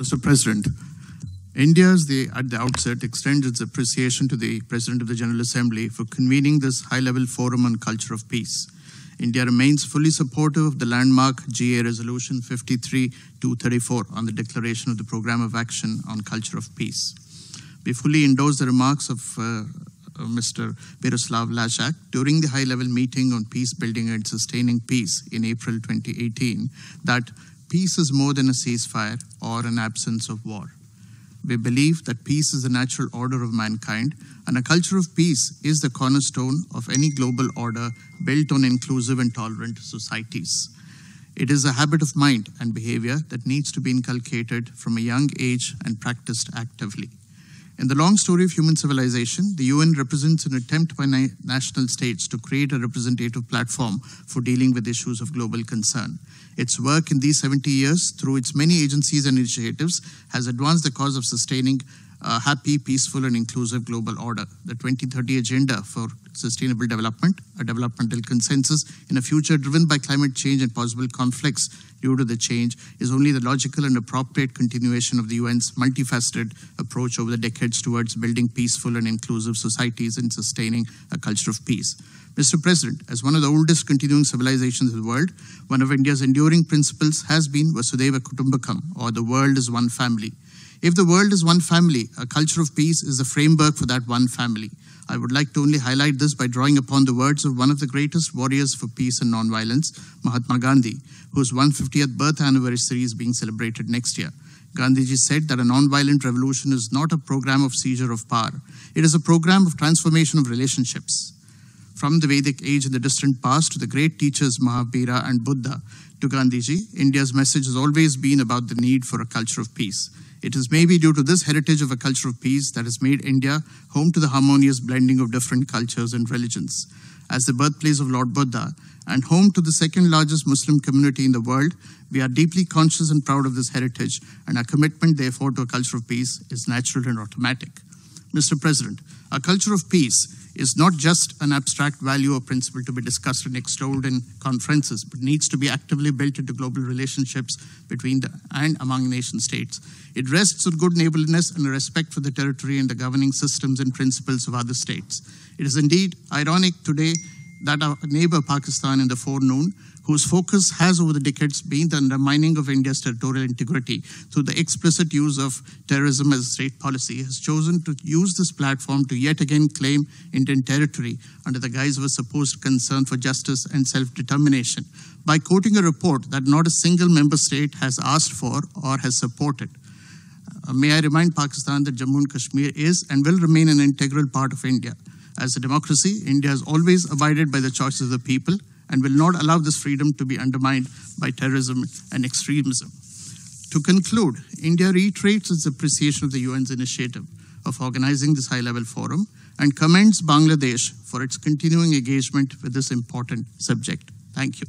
Mr. President, India, the, at the outset, extends its appreciation to the President of the General Assembly for convening this high-level forum on culture of peace. India remains fully supportive of the landmark GA Resolution 53-234 on the declaration of the Program of Action on Culture of Peace. We fully endorse the remarks of uh, Mr. Miroslav Lajcak during the high-level meeting on peace building and sustaining peace in April 2018 that peace is more than a ceasefire or an absence of war. We believe that peace is the natural order of mankind, and a culture of peace is the cornerstone of any global order built on inclusive and tolerant societies. It is a habit of mind and behavior that needs to be inculcated from a young age and practiced actively. In the long story of human civilization, the UN represents an attempt by na national states to create a representative platform for dealing with issues of global concern. Its work in these 70 years, through its many agencies and initiatives, has advanced the cause of sustaining a happy, peaceful, and inclusive global order. The 2030 Agenda for Sustainable Development, a developmental consensus in a future driven by climate change and possible conflicts due to the change, is only the logical and appropriate continuation of the UN's multifaceted approach over the decades towards building peaceful and inclusive societies and sustaining a culture of peace. Mr. President, as one of the oldest continuing civilizations in the world, one of India's enduring principles has been Vasudhaiva Kutumbakam, or the world is one family. If the world is one family, a culture of peace is the framework for that one family. I would like to only highlight this by drawing upon the words of one of the greatest warriors for peace and nonviolence, Mahatma Gandhi, whose 150th birth anniversary is being celebrated next year. Gandhiji said that a nonviolent revolution is not a program of seizure of power. It is a program of transformation of relationships. From the Vedic age in the distant past to the great teachers Mahavira and Buddha to Gandhiji, India's message has always been about the need for a culture of peace. It is maybe due to this heritage of a culture of peace that has made India home to the harmonious blending of different cultures and religions. As the birthplace of Lord Buddha and home to the second largest Muslim community in the world, we are deeply conscious and proud of this heritage, and our commitment, therefore, to a culture of peace is natural and automatic. Mr. President, a culture of peace is not just an abstract value or principle to be discussed and extolled in conferences, but needs to be actively built into global relationships between the, and among nation states. It rests on good neighborliness and a respect for the territory and the governing systems and principles of other states. It is indeed ironic today that our neighbor Pakistan in the forenoon whose focus has over the decades been the undermining of India's territorial integrity through the explicit use of terrorism as a state policy, has chosen to use this platform to yet again claim Indian territory under the guise of a supposed concern for justice and self-determination by quoting a report that not a single member state has asked for or has supported. Uh, may I remind Pakistan that Jammu and Kashmir is and will remain an integral part of India. As a democracy, India has always abided by the choices of the people and will not allow this freedom to be undermined by terrorism and extremism. To conclude, India reiterates its appreciation of the UN's initiative of organizing this high-level forum and commends Bangladesh for its continuing engagement with this important subject. Thank you.